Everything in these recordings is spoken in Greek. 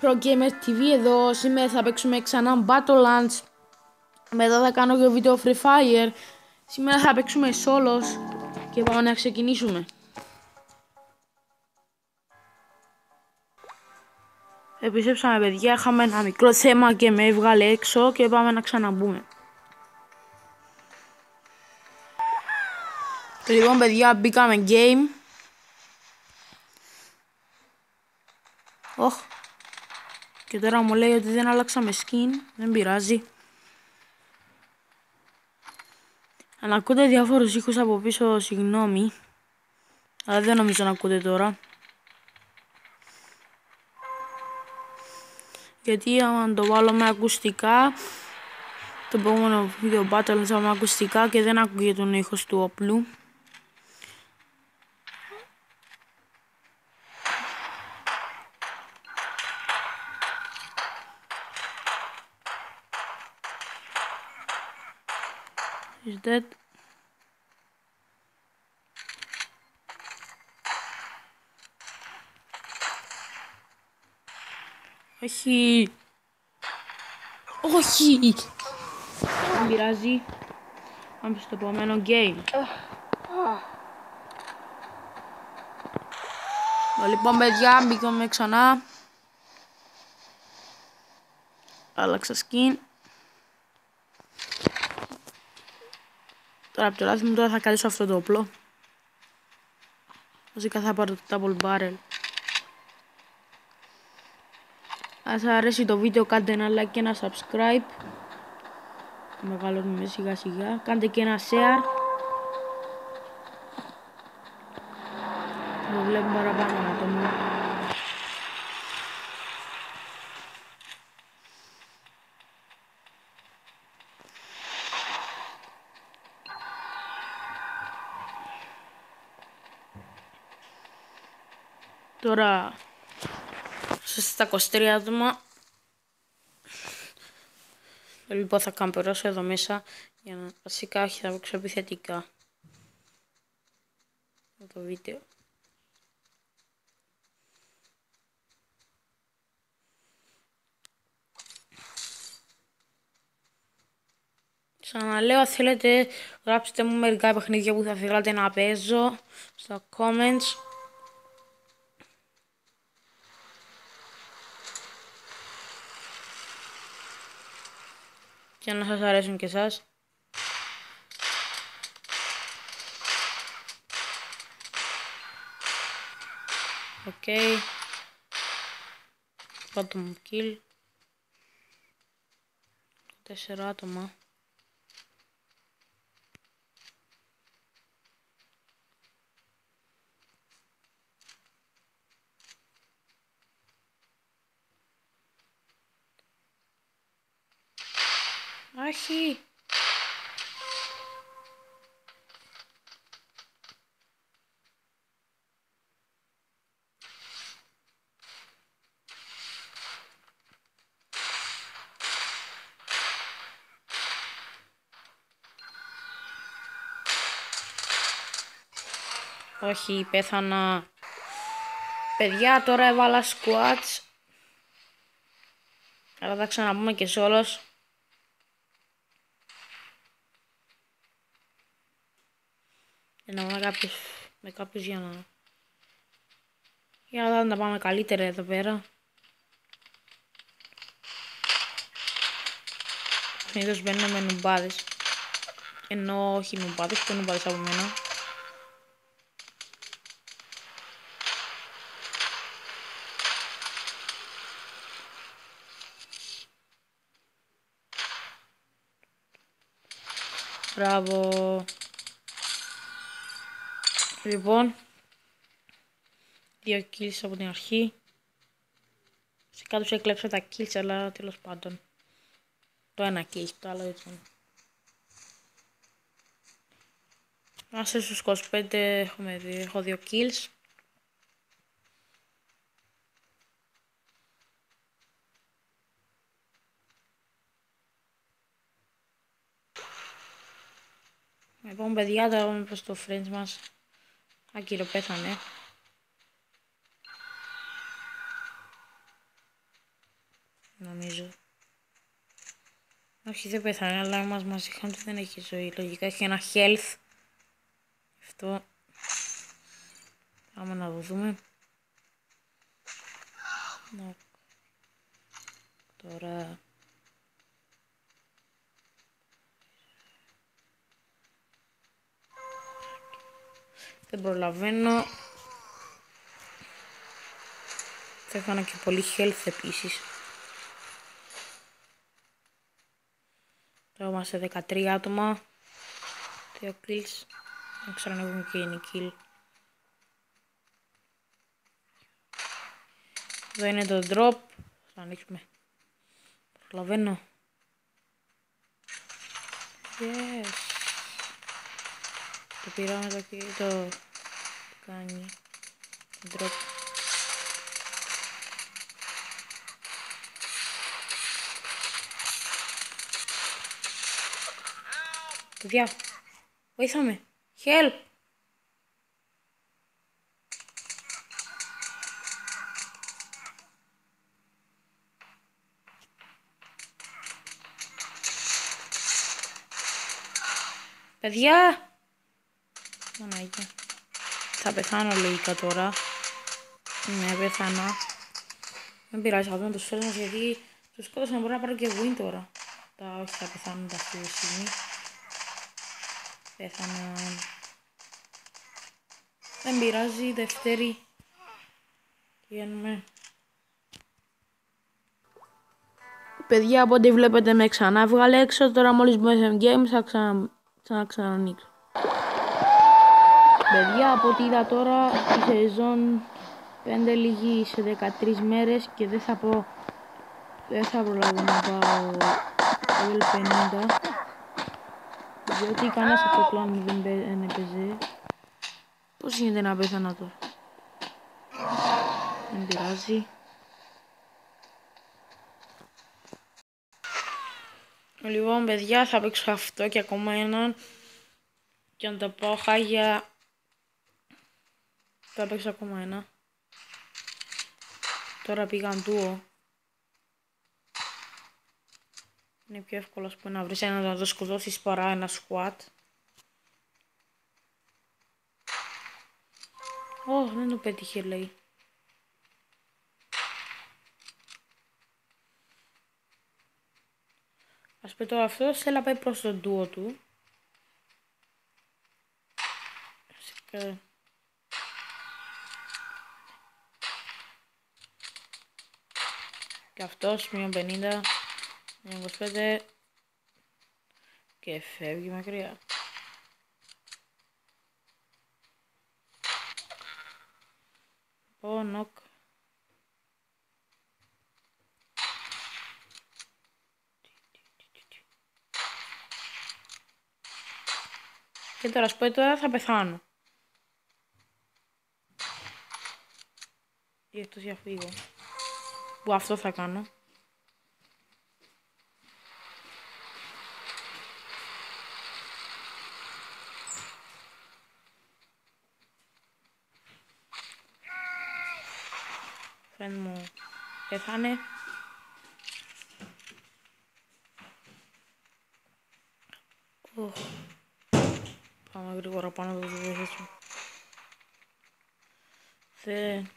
Pro Gamer TV εδώ, σήμερα θα παίξουμε ξανά Battlelands. Μετά θα κάνω και βίντεο Free Fire. Σήμερα θα παίξουμε solos. Και πάμε να ξεκινήσουμε. Επιστρέψαμε παιδιά, είχαμε ένα μικρό θέμα και με έβγαλε έξω και πάμε να ξαναμπούμε. Λοιπόν παιδιά μπήκαμε game Οχ. Και τώρα μου λέει ότι δεν αλλάξαμε skin. Δεν πειράζει. Αν ακούτε διάφορους ήχους από πίσω, συγγνώμη. Αλλά δεν νομίζω να ακούτε τώρα. Γιατί αν το βάλω με ακουστικά, το επόμενο βίντεο battle με ακουστικά και δεν ακούγεται τον ήχος του όπλου. He's dead. Όχι. Όχι. Δεν πειράζει. Πάμε στο επόμενο game. Λοιπόν παιδιά μπήκαμε ξανά. Άλλαξα skin. Τώρα από το λάθη μου τώρα θα καλύψω αυτό το όπλο. Βασικά θα πάρω το double barrel. Αν σας αρέσει το βίντεο κάντε ένα like και ένα subscribe. Μεγαλώνουμε σιγά σιγά. Κάντε και ένα share. Το βλέπουμε παραπάνω άτομα. Τώρα στα 23 άτομα. Λοιπόν θα καμπερώσω εδώ μέσα για να βασικά όχι θα παίξω επιθετικά. Το βίντεο Ξαναλέω, θέλετε γράψτε μου μερικά παιχνίδια που θα θέλατε να παίζω στα comments και να σας αρέσουν και εσάς. OK. Okay. Πρώτο μου kill. Τέσσερα άτομα. Όχι. Όχι, πέθανα. Παιδιά, τώρα έβαλα squats. Αλλά θα ξαναπούμε και σε όλος. Για να βάλω με κάποιους για να... Για να τα πάμε καλύτερα εδώ πέρα. Συνήθως μπαίνω με νουμπάδες. Ενώ όχι νουμπάδες, και νουμπάδες από μένα. Μπράβο. Λοιπόν, δύο kills από την αρχή. Σε κάτω έκλεψα τα kills, αλλά τέλος πάντων. Το ένα kill, το άλλο ήταν. Άσε στους 25 έχουμε δει, έχω δύο kills. Λοιπόν παιδιά, τώρα πάμε προς το friends μας. Ακύρο πέθανε. Νομίζω. Όχι, δεν πέθανε, αλλά μας μας είχαν ότι δεν έχει ζωή. Λογικά έχει ένα health. Αυτό. Πάμε να το δούμε. Να. Τώρα... Δεν προλαβαίνω. Θα έκανα και πολύ health επίσης. Τώρα είμαστε 13 άτομα. 2 kills. Δεν ξέρω αν έχουμε και είναι kill. Εδώ είναι το drop. Θα ανοίξουμε. Προλαβαίνω. Yes. Το πήραμε το, το κάνει. Το drop. Παιδιά, βοήθαμε. Help. Παιδιά! Μανάγια. Θα πεθάνω λογικά τώρα. Ναι, πεθάνω. Δεν πειράζει, θα δούμε τους φίλους μας γιατί τους σκότωσαν μπορεί να πάρω και win τώρα. Τα όχι θα πεθάνουν τα αυτή τη στιγμή. Πέθανα. Δεν πειράζει, Δευτέρη. Πηγαίνουμε. Παιδιά, από ό,τι βλέπετε με ξανά βγάλε έξω, τώρα μόλις μπω σε game θα ξανα, ξανα, ξανανοίξω. Παιδιά, από ό,τι είδα τώρα, η σεζόν 5 λίγη σε 13 μέρες και δεν θα πω, δεν θα προλάβω να πάω level 50. Διότι κανένας από το κλάν μου δεν έπαιζε. Πώς γίνεται να πέθανα τώρα. Δεν πειράζει. Λοιπόν, παιδιά, θα παίξω αυτό και ακόμα έναν. Και αν το πάω χάγια, θα παίξω ακόμα ένα. Τώρα πήγαν τούο. Είναι πιο εύκολο που να βρεις ένα να το σκοτώσεις παρά ένα squat. Ω, δεν το πέτυχε λέει. Ας πει τώρα αυτός θέλει να πάει προς τον ντουο του. Και αυτός, μείον 50. 25 και φεύγει μακριά. Λοιπόν, νοκ. Και τώρα σου τώρα θα πεθάνω. Ή εκτός για φύγω. Που αυτό θα κάνω. friend μου πέθανε. Πάμε γρήγορα πάνω από το βοηθήσω. Δεν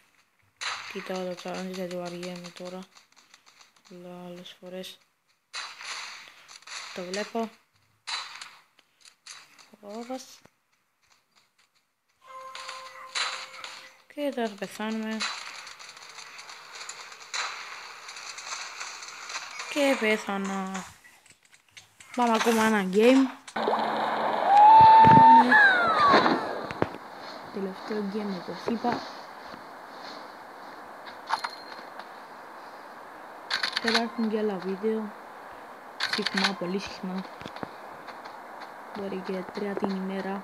κοιτάω το challenge γιατί βαριέμαι τώρα. Αλλά άλλες φορές το βλέπω. Φόβας. Και τώρα θα πεθάνουμε. Και πέθανα. Πάμε ακόμα ένα game. Τελευταίο game όπως είπα. Θα υπάρχουν και άλλα βίντεο. Συχνά, πολύ συχνά. Μπορεί και τρία την ημέρα.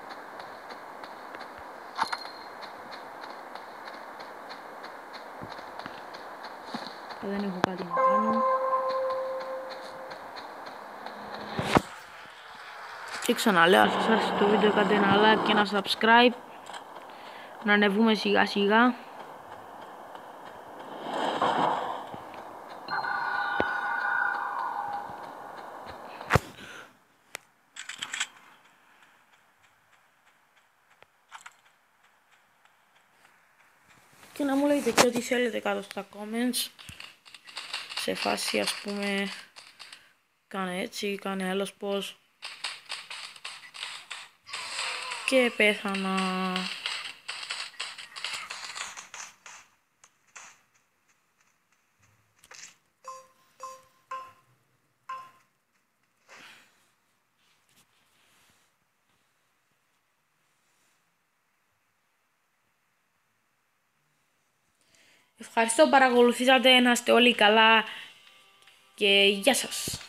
Δεν έχω κάτι να κάνω. Και ξαναλέω, αν σας άρεσε το βίντεο κάντε ένα like και ένα subscribe. Να ανεβούμε σιγά σιγά. Και να μου λέτε και ό,τι θέλετε κάτω στα comments. Σε φάση ας πούμε κάνε έτσι, κάνε άλλος πως και πέθανα Ευχαριστώ. Που παρακολουθήσατε, να είστε όλοι καλά. Και γεια σας.